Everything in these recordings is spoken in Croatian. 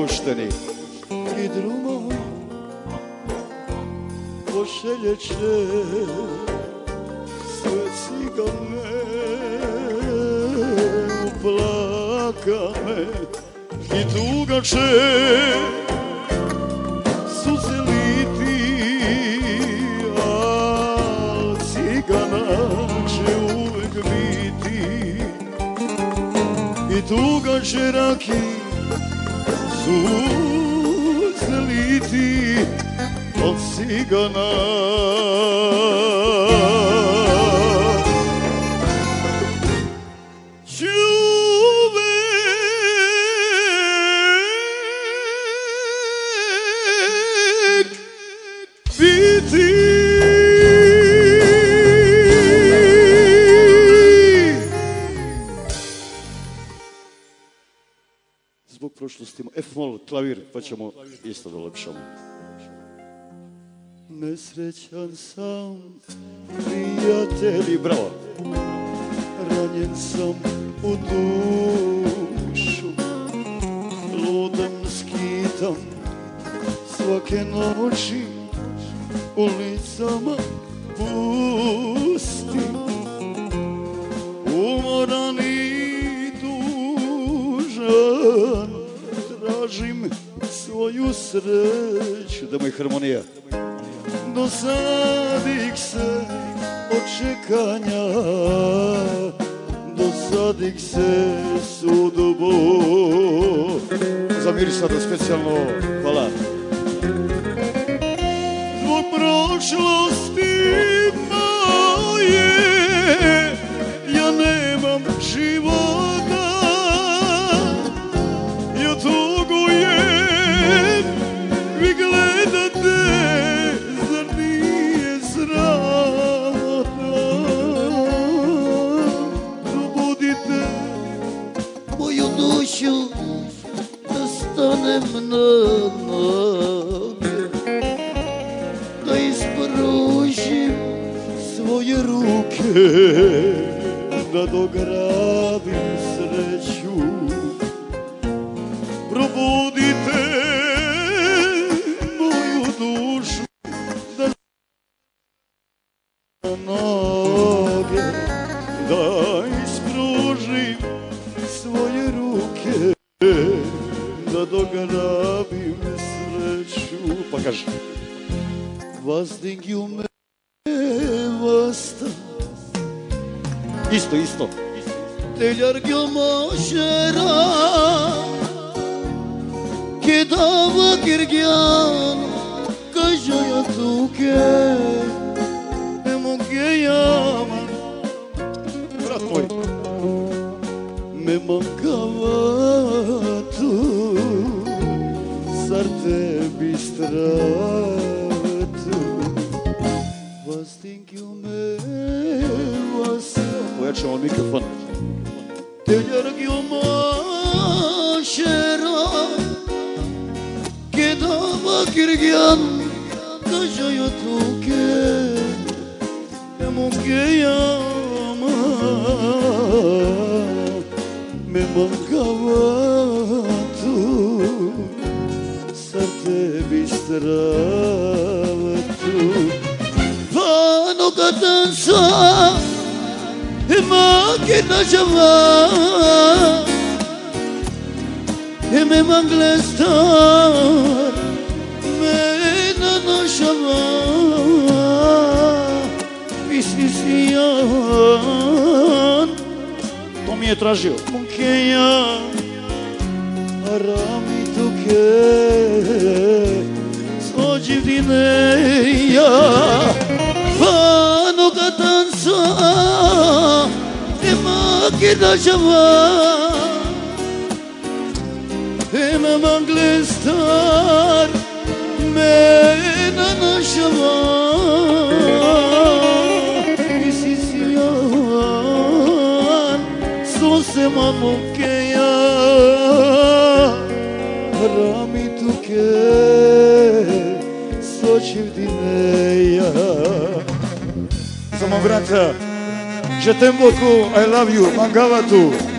nikad napušteni i drumom pošeljeće sve cigane uplakane i tuga će suze liti al cigana će uvek biti. I tuga će raki suze liti od cigana F mol, klavir, pa ćemo isto da lepšamo. Nesrećan sam, prijatelji, bravo. Ranjen sam u dušu, ludem skitam svake noći ulicama pustim. Umoran svoju sreću. Da moj harmonija. Dosadik se od čekanja Dosadik se sudbo Za mirisada specijalno. Hvala Zbog prošlosti moje Ja nemam života no, no Daj zbrozi swoje ruki Nad ogradem sreću Probudite moju dušu Da... Скажи. Isto, isto. Исто, dava que Căjoia tu che Me mancava tu Sartei strato Vas din ghiume vas Mujer që şey on mikrofon. Të lërë gjumë shëra Keda më kërgjan Të gjëjo tuke Me më bistrăvățu Vă nu că tânsa E mă chită și mă E mă mă glestă Mă nă nă și mă Și și eu Domnie Trajeu Mâncheia Rami tu cheia ya Banu katansa Ema kida java Ema manglestar Mena nashava Isisiyan Sosema mumkar Congrats. Je t'aime beaucoup. I love you. Mangava too.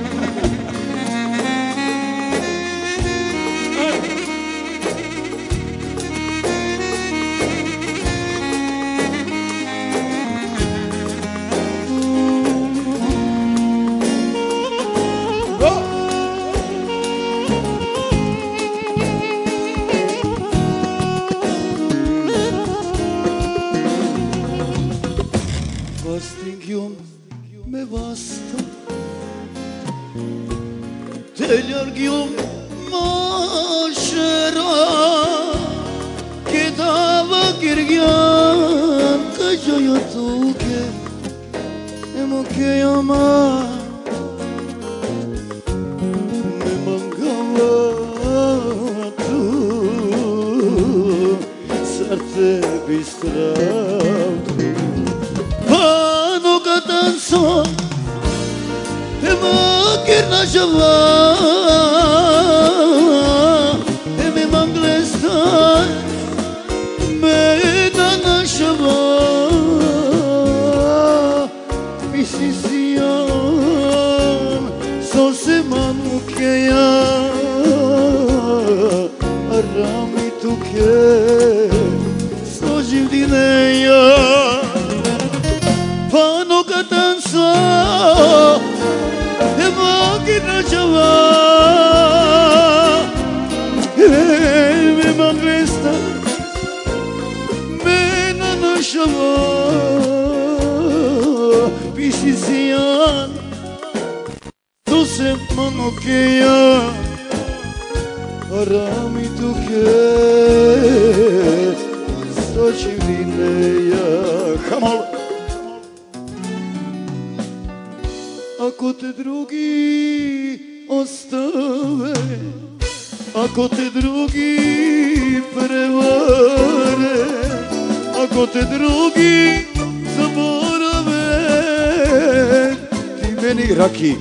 Meni Raki,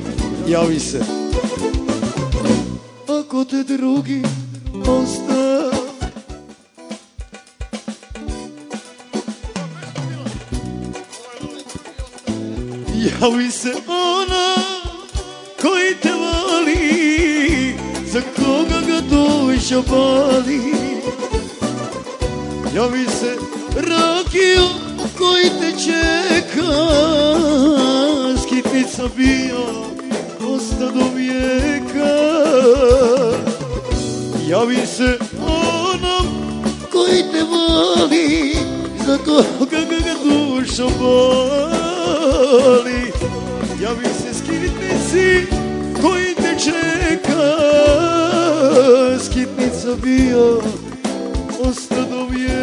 javi se. Ako te drugi ostave Javi se ona koji te voli Za koga ga duša boli Javi se rakiju koji te čeka sabía costado vieca. Ja bi se onom oh, koji te voli Za koga ga ga duša boli. Ja bi se skitnici koji te čeka. Skitnica bio ostado vijeka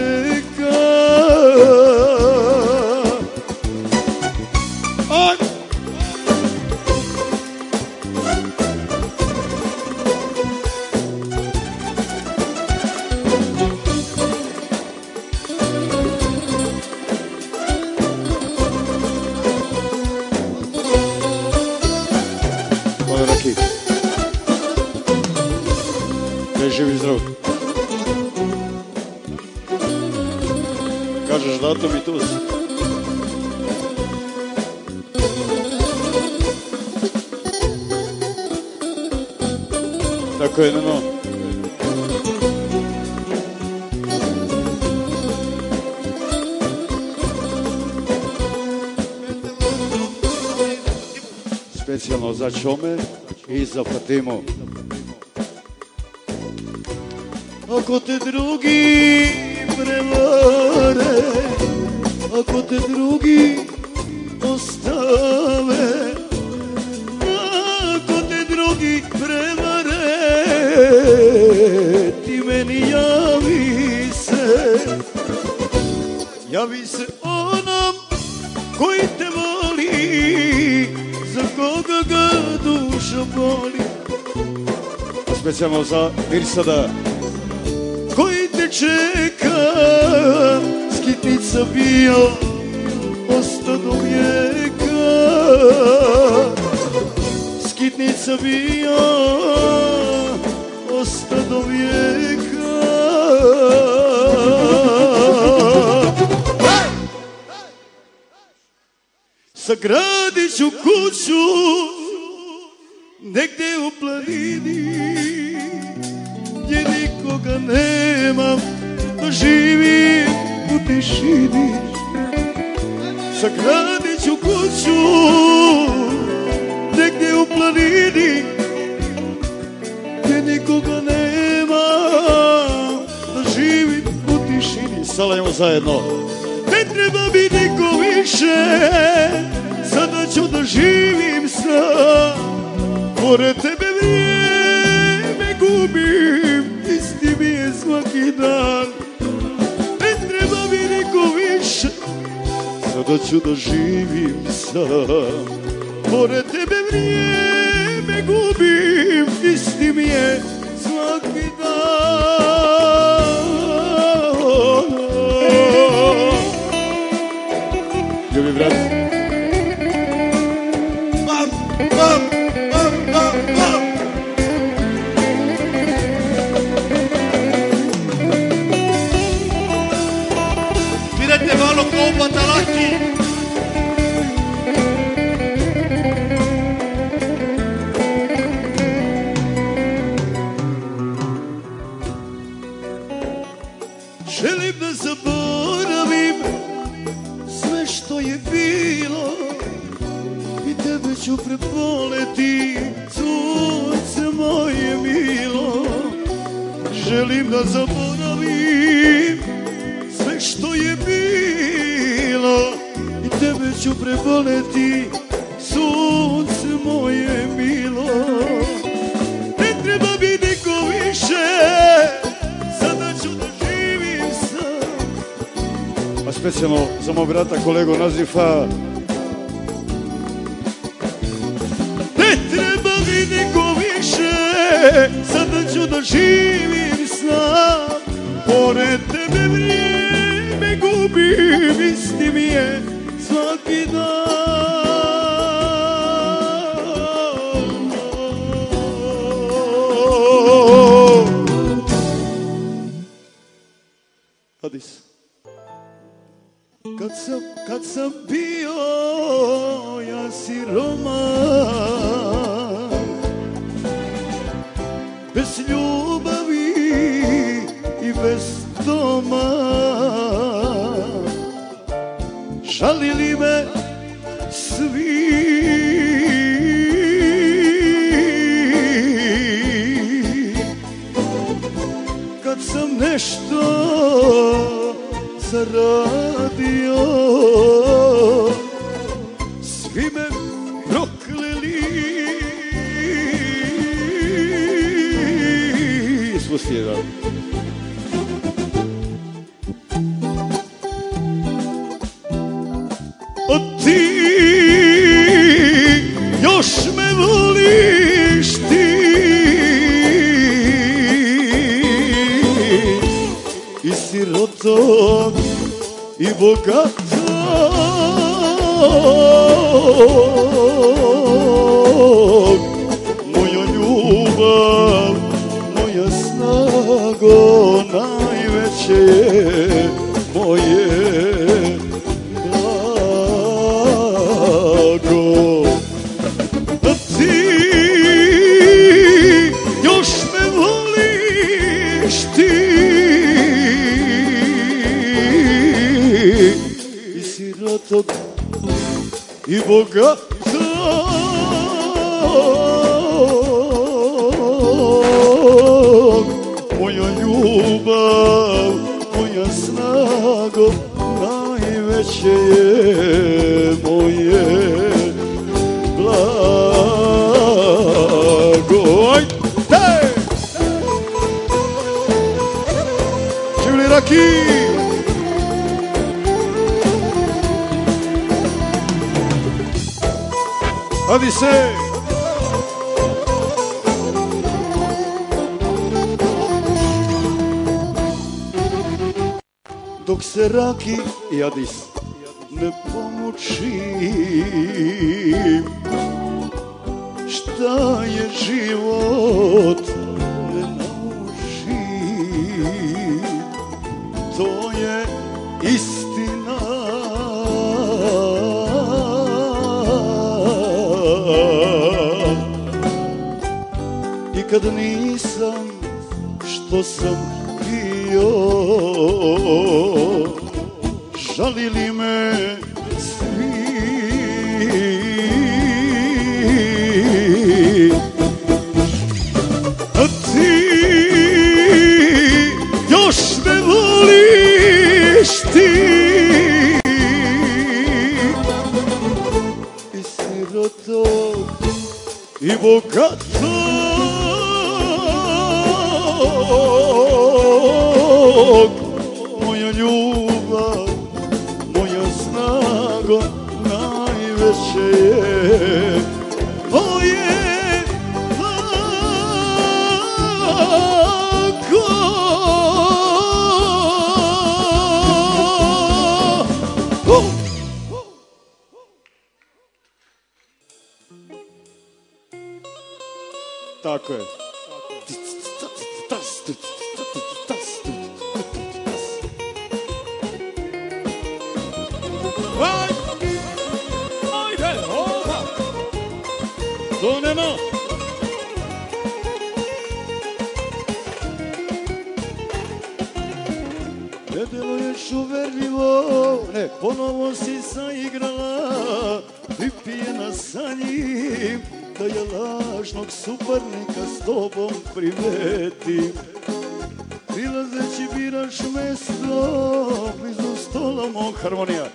Koga ga duša boli Specijalno za Mirsada. koji te čeka Skitnica bio osta do vijeka Skitnica bio osta do vijeka Sagradit ću kuću negdje u planini gdje nikoga nemam da živim u tišini Sagradit ću kuću negdje u planini gdje nikoga nema da živim u tišini Salanjamo zajedno. Ne treba mi niko više živim sam. Pored tebe vrijeme gubim Isti mi je svaki dan. Ne treba mi niko više Sada ću da živim sam. Pored tebe vrijeme gubim Isti mi je svaki dan. Ljubi brat. Da zaboravim sve što je bilo i tebe ću preboleti, sunce moje milo. Ne treba mi niko više, sada ću da živim sam. A specijalno za mog brata kolegu Nazifa. Ne treba mi niko više, sada ću da živim Orette bebri me gubim istimije svaki dan Hadis. Kad sam, kad sam bio ja siroman doma Žalili me sirotog i bogatog Moja ljubav, moja snago Najveće je moje blago Ajde! Živjeli Raki! Se! Dok se Raki I ne pomuči Šta je život nikad nisam što sam bio Žalili me svi. A ti još me voliš ti. I siroto i bogat yok. Dans mes mains Debelo je čuverljivo, ne, ponovo si zaigrala Ti pijena sa njim, da je lažnog suparnika s tobom privetim Prilazeći biraš mesto, blizu stola mog harmonija.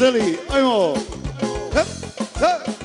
这里，哎呦，哎哎。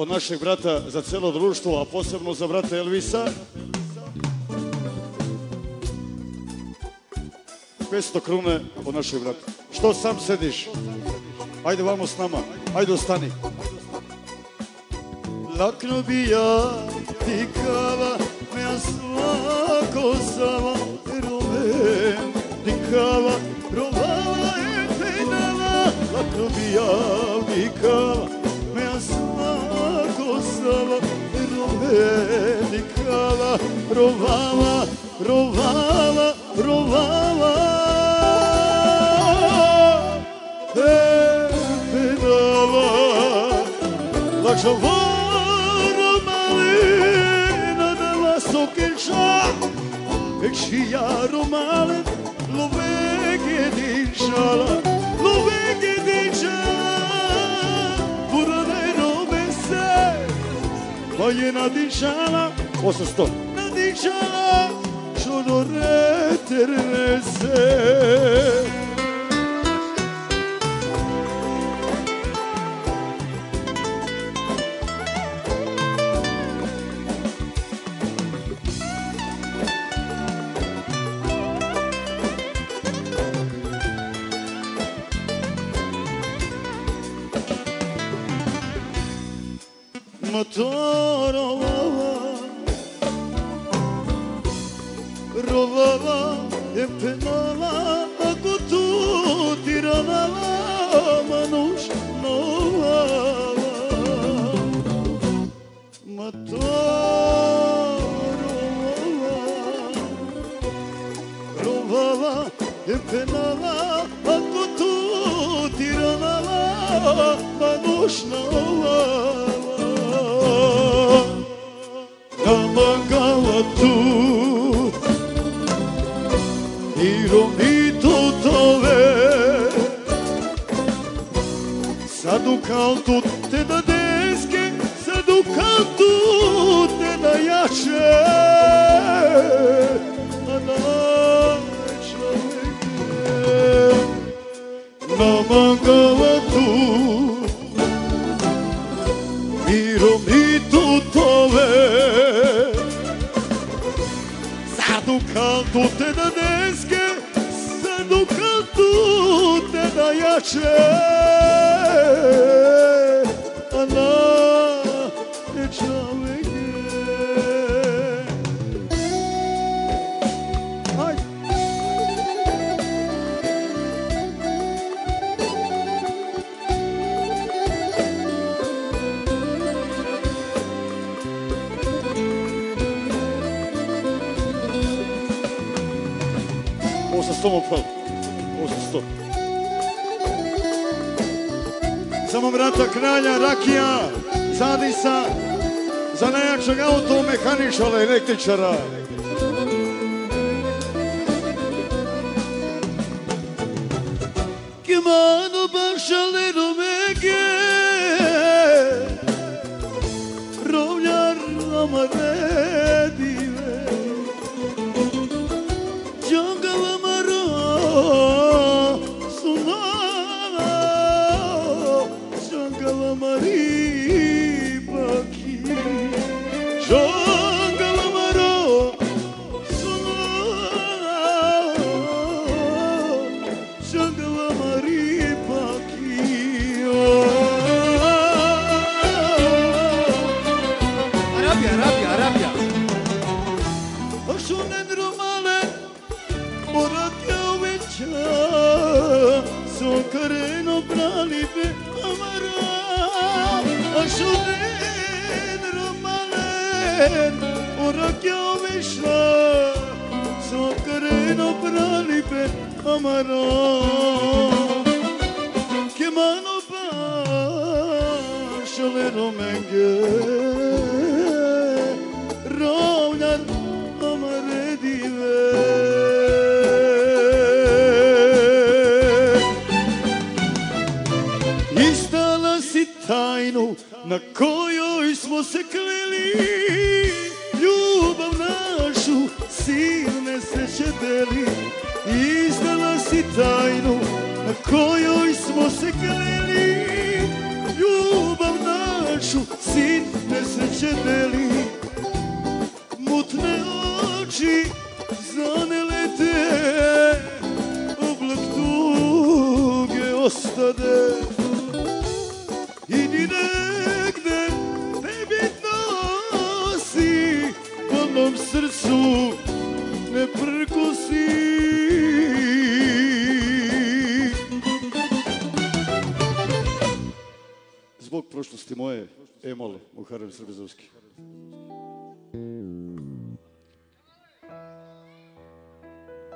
Od našeg brata za celo društvo, a posebno za brata Elvisa. 500 krune od našeg brata. Što sam sediš? Ajde vamo s nama. Ajde ostani. Lakno bi ja ti kava, mea svako sama, rumen ti kava, rovava e penava, lakno bi ja ti kava, рова, ровелікала, ровала, ровала, ровала. Пинала, наша малина дала сокільша, я ромали, ловики дівчала, ловики дівчала. وای ندیشالا خوستو ندیشالا شلو رترسه zadisa, za najjačeg automehaničara, električara. Kerem Srbizovski.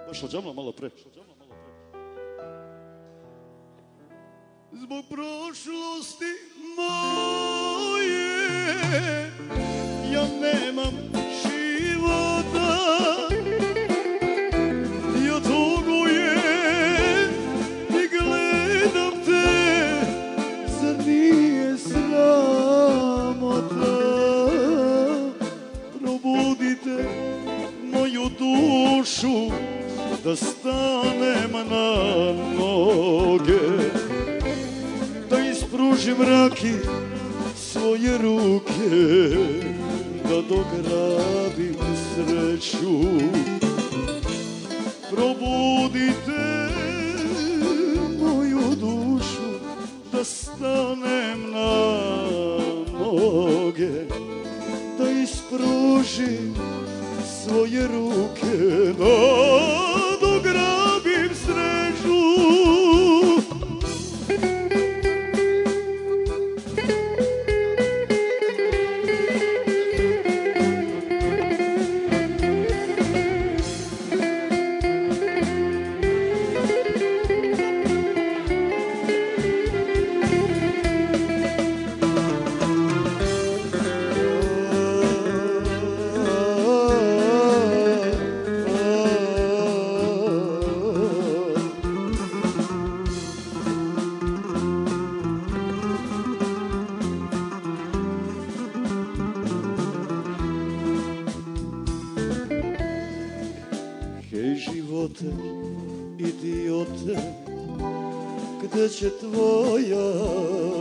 Došla džamla malo pre. Zbog prošlosti moje ja nemam ću da stanem na noge Da ispružim raki svoje ruke Da dograbim sreću. Probudite moju dušu Da stanem na noge Da ispružim twoje ruky, no. sreće tvoja.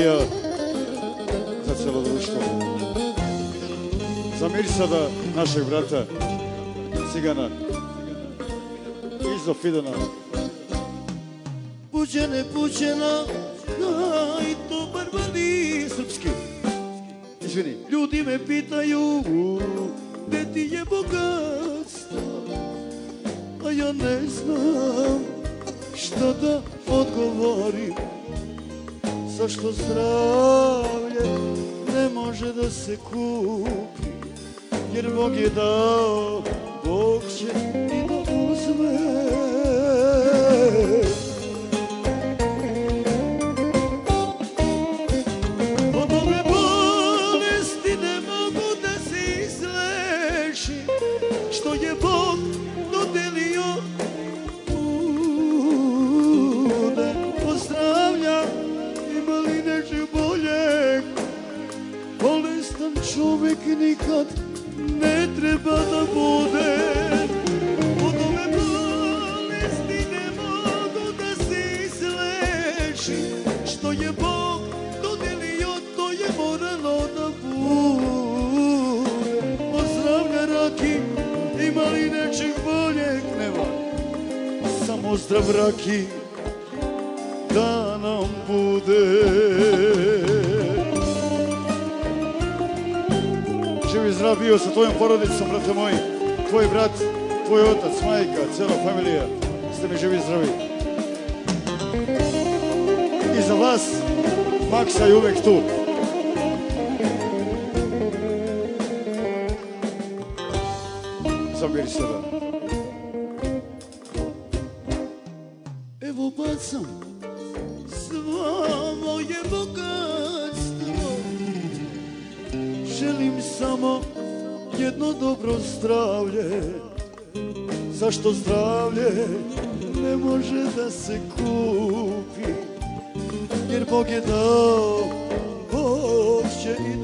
енергија за цело друштво. За мирсата да нашег брата Цигана Изо Фидена. Пуќене, пуќена, нај добар вали српски. Извини. Луѓи ме питају, де ти е богатство? А ја не знам што да одговорим. Zašto zdravlje ne može da se kupi? Jer Bog je dao, Bog će i da uzme. Evo bacam svo moje bogatstvo. Želim samo jedno dobro zdravlje. Zašto zdravlje ne može da se kupi? Jer Bog je dao, Bog će i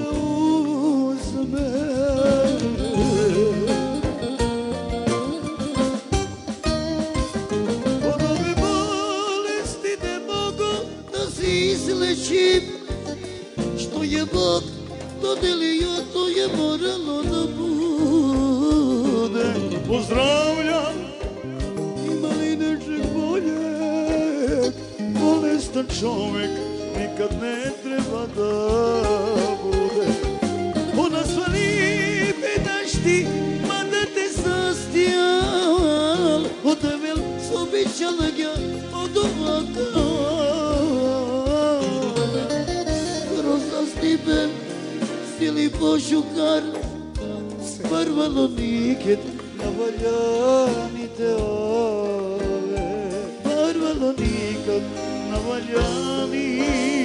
dodelio to je moralo da bude. Pozdravljam. Ima li nečeg bolje? Bolestan čovek nikad ne treba da bude. Ona sva lipe daš ti Mada te zastijal. Od evel vou jogar Barba lonique na te ove Barba lonique Navalhane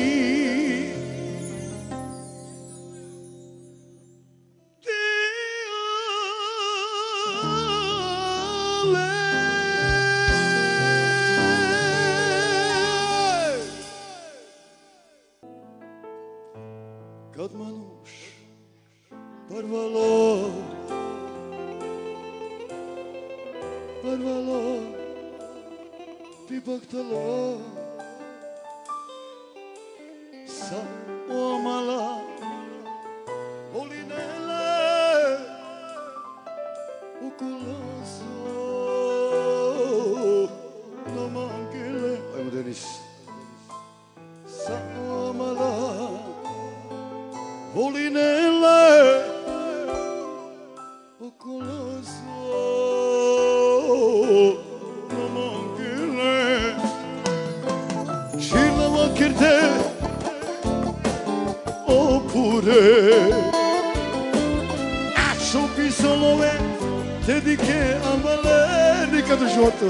que amale nika du joto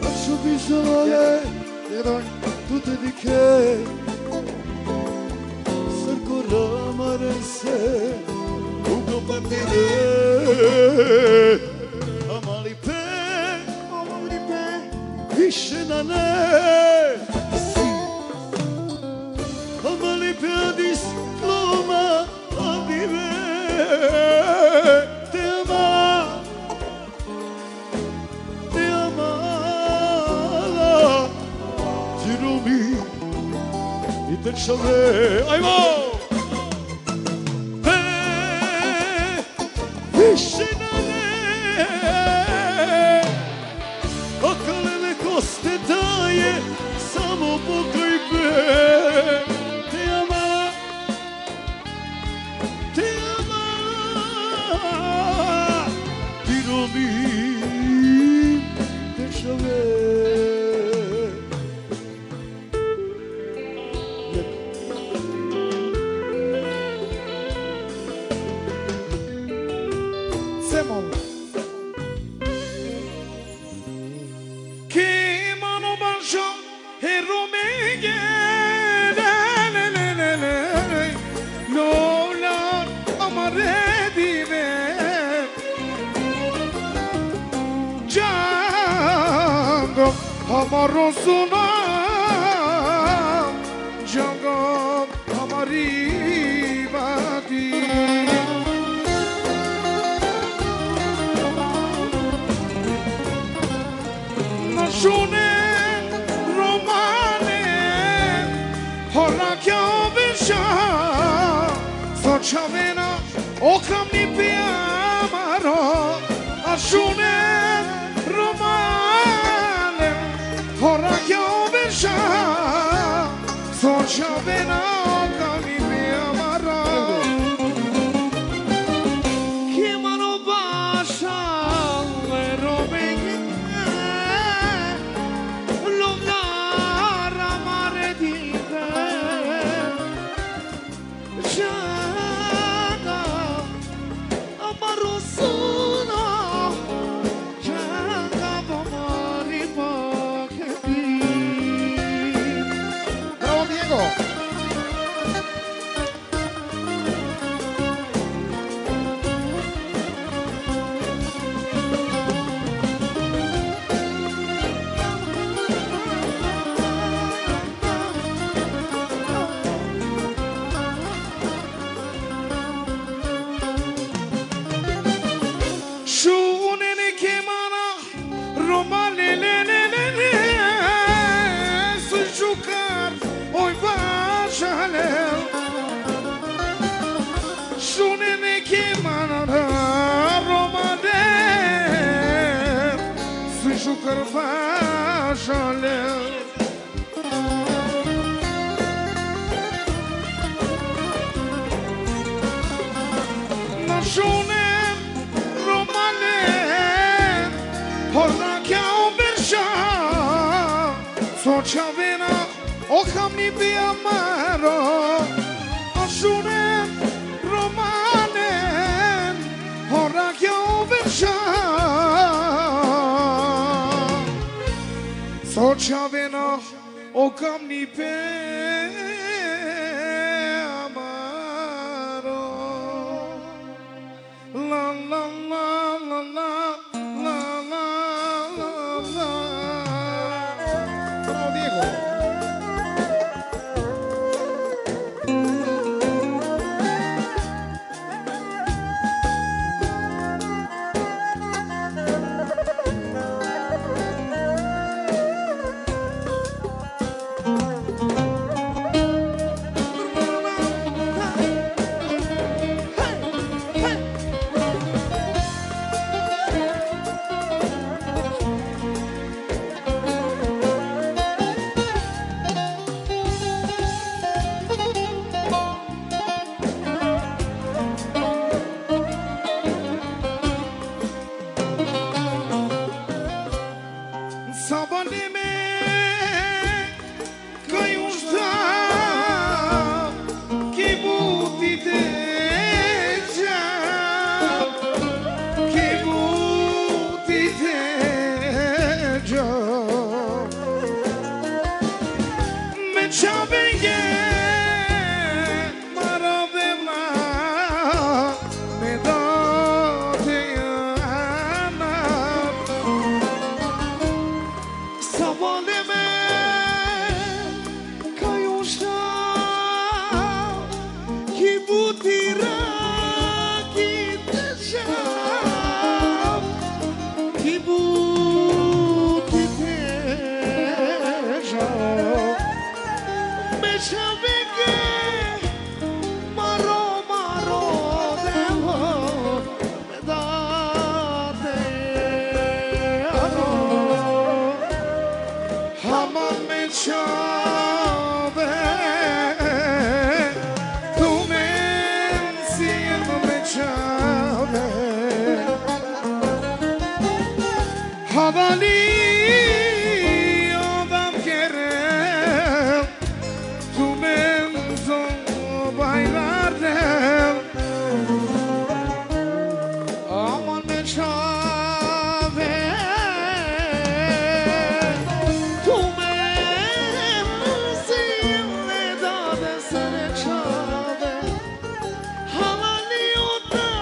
Ma shubi shalale Dera tute Ugo patire Amali pe Amali de chômer. Aïe, Shune.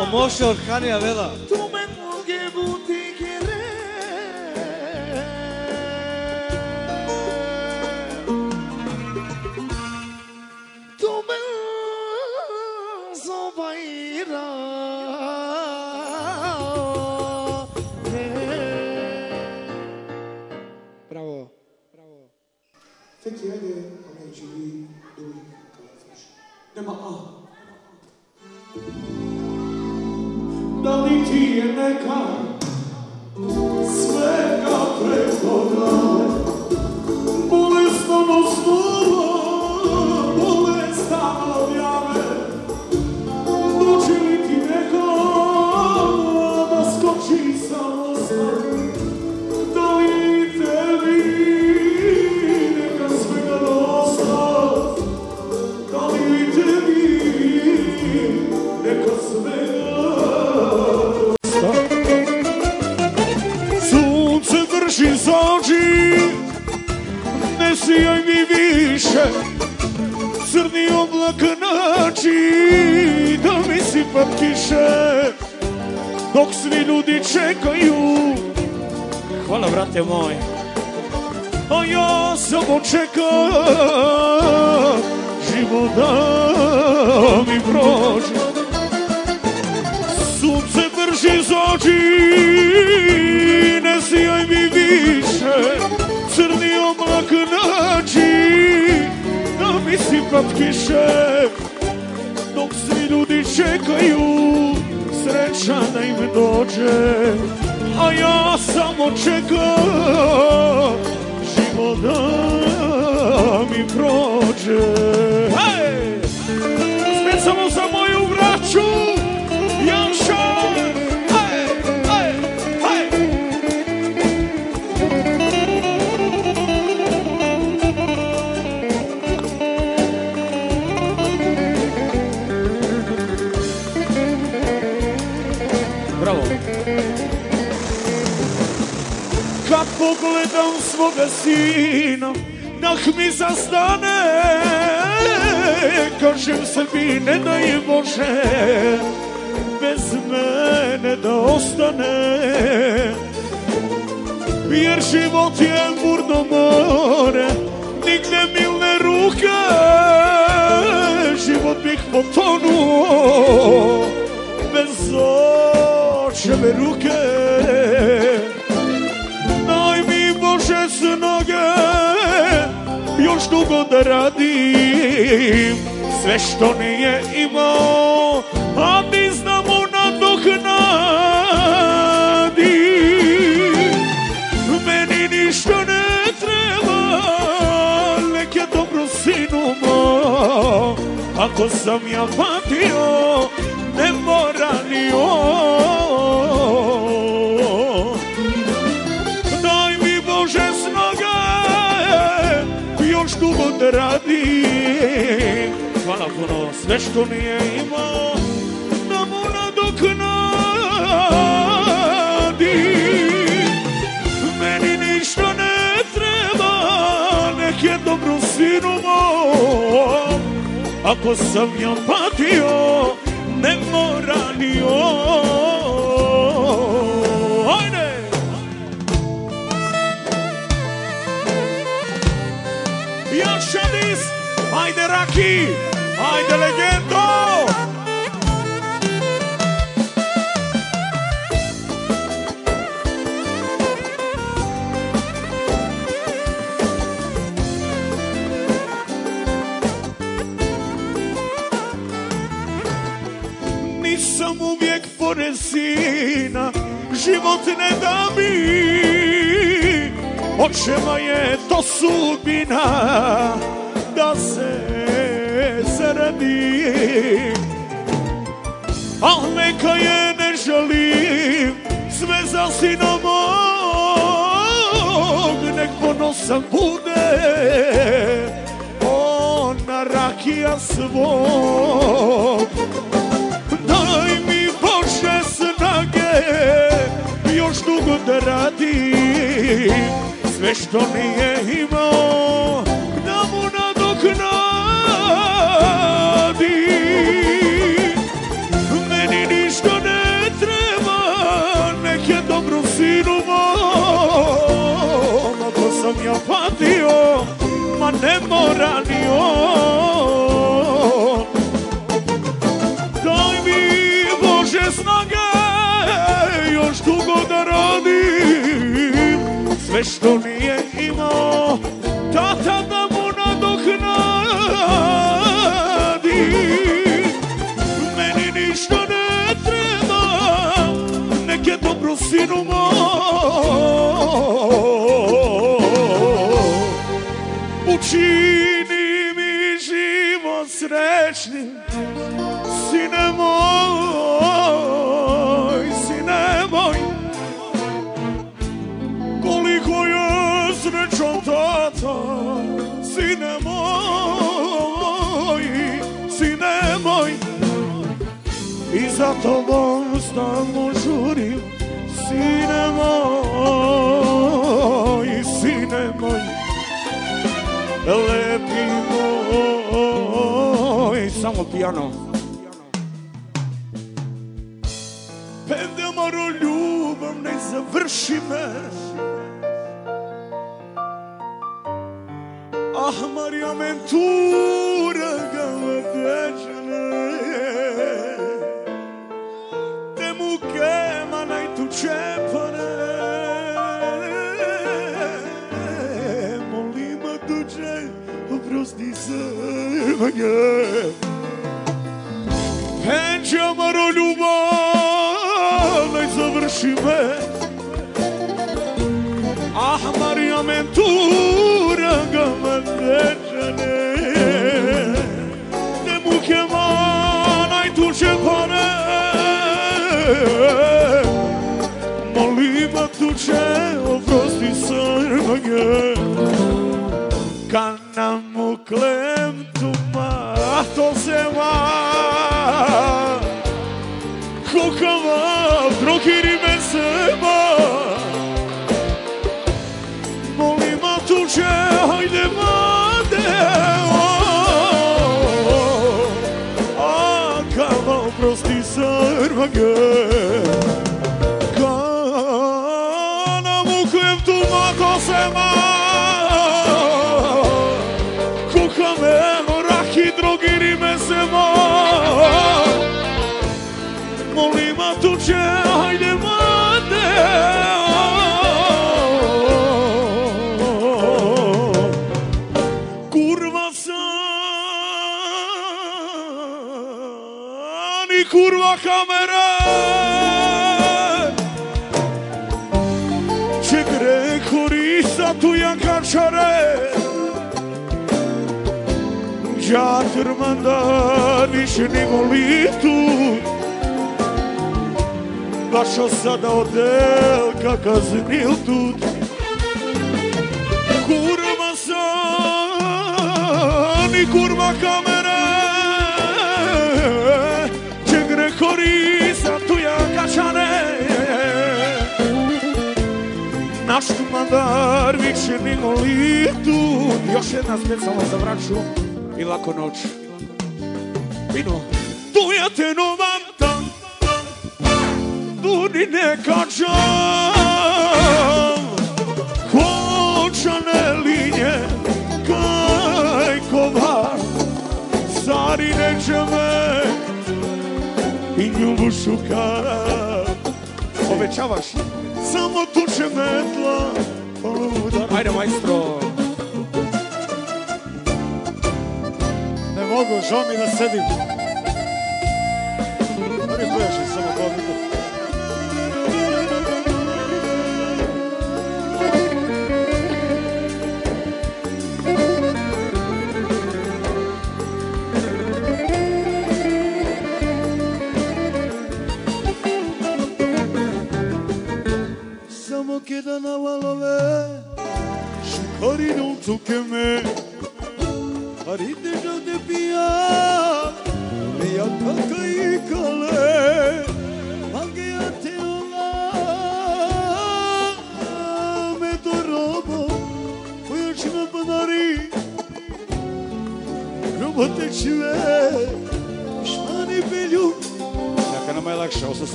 お申しお聞かねやめだ sobe svoga sina Dah mi zastane. Kažem sebi ne daj Bože Bez mene da ostane. Jer život je burno more Nigde milne ruke. Život bih potonuo Bez očeve ruke Dugo da radim Sve što nije imao A ni znamo nadoknadim Meni ništa ne treba Nek je dobro sinu mo Ako sam ja patio Ne mora ni on sve što nije imao Da mu nadoknadim Meni ništa ne treba Nek je dobro sinu mom. Ako sam ja patio Ne mora ni on. Ajde! Još ajde Raki, ajde legendo! Nisam uvijek pored sina, život ne da mi Očeva je to sudbina da se zaradi Al neka je ne žalim sve za sina mog Nek ponosan bude ona rakija svog. Daj mi Bože snage Još dugo da radim Sve što nije imao nadoknadim Meni ništa ne treba Nek je dobro sinu mom. Ako sam ja patio Ma ne mora ni on. Daj mi Bože snage Još dugo da radim. Sve što nije imao 如梦 Lepingo Só o piano Pendemo o lume Nem se vrshime Ah, Maria Mentura mnie Chęcią rolubowej završime Ah, Maria Mentura Ne Nemu che ma najtuče pane Molima tuče oprosti srmage Kad nam ukleda ma to se ma Kokava drogiri me se ma Molim tuče, hajde mlade A kamo prosti srvage Kana Đatr mandar više ni voli tu Baš sada odelka kaznil tut. Kurva san i kurva kamera. Če gre korista tu jankačare Naš tu mandar više ni voli tu Još jedna specijalna za braću i lako noć. Vino. Tu ja te novantam Tu ni neka čam Kočane linje. Kaj kovar Stari neće me. I ljubu šukara. Obećavaš. Samo tuče metla. Poludar Ajde majstro mogu, žao da sedim. Mari beži samo kao minut. Samo keda na valove Šukarinu cuke me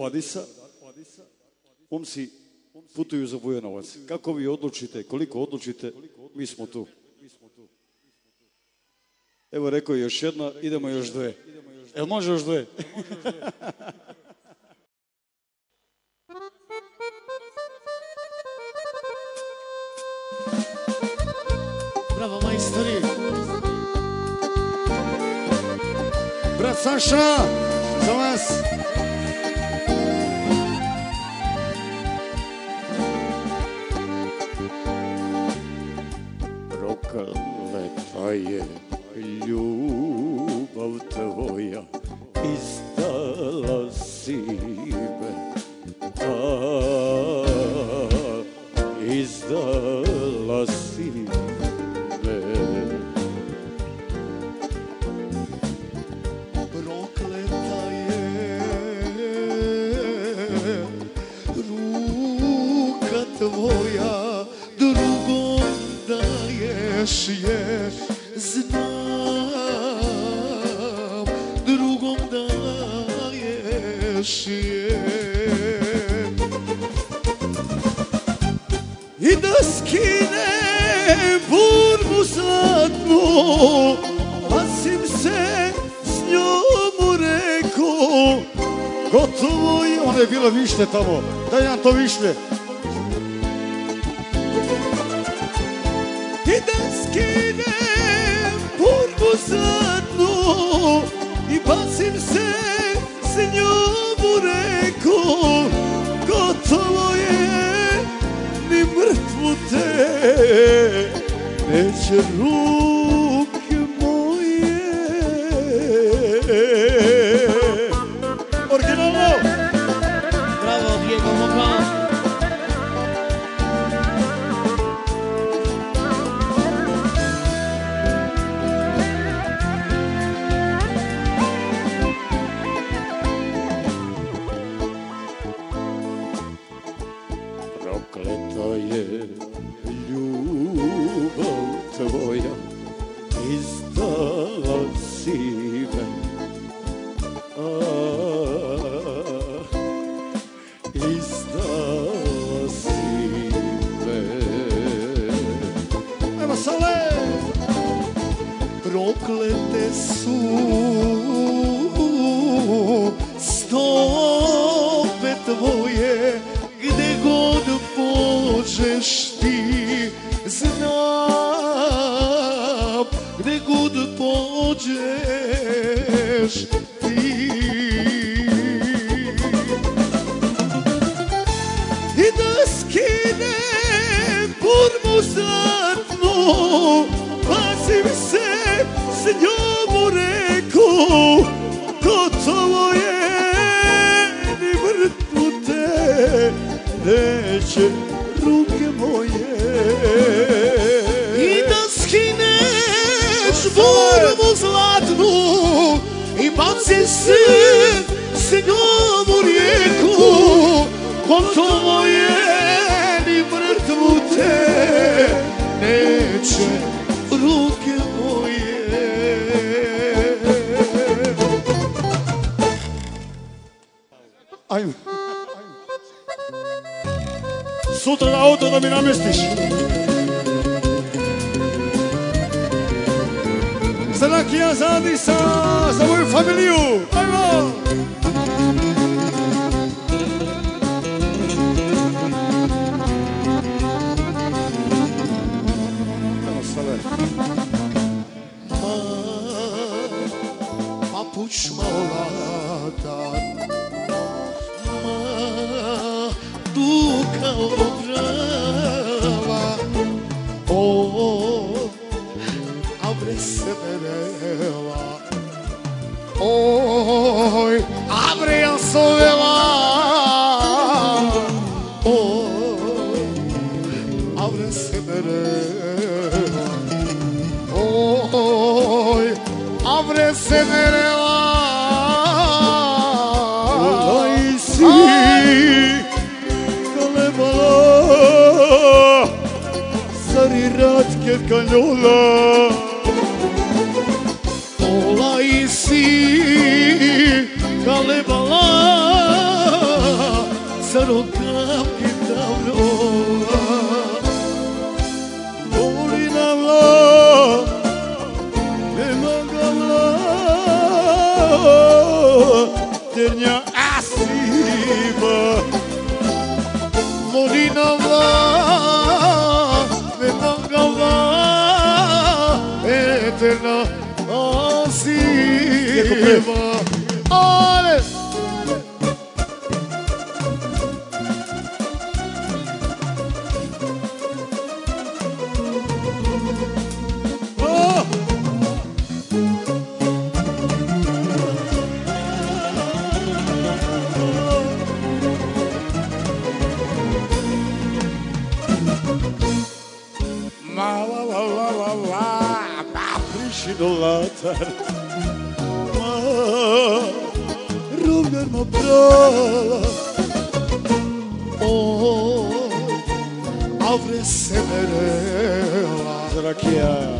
Одиса, умци путују за Војановац. Како ви одлучите, колико одлучите, ми смо ту. Ево рекој још една, идемо још две. Ел може још две? Браво, мајстори! Брат Саша, за вас! Yeah. Krishna. Sovema O Avre sedere Oy Avre sedere Olay si Kalebala Sarirat ket kalyola viva. Olha! lá, lá, lá, lá, lá, lá, lá, lá, lá, lá, lá, sobró oh, oh, oh al recebere la.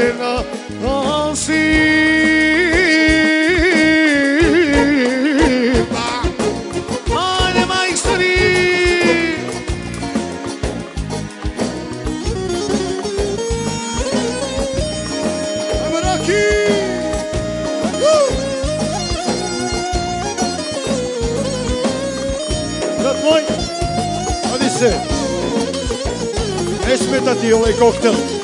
pena. Olha mais ali. Vai por foi? Pode ser. Esmeta ti ovaj.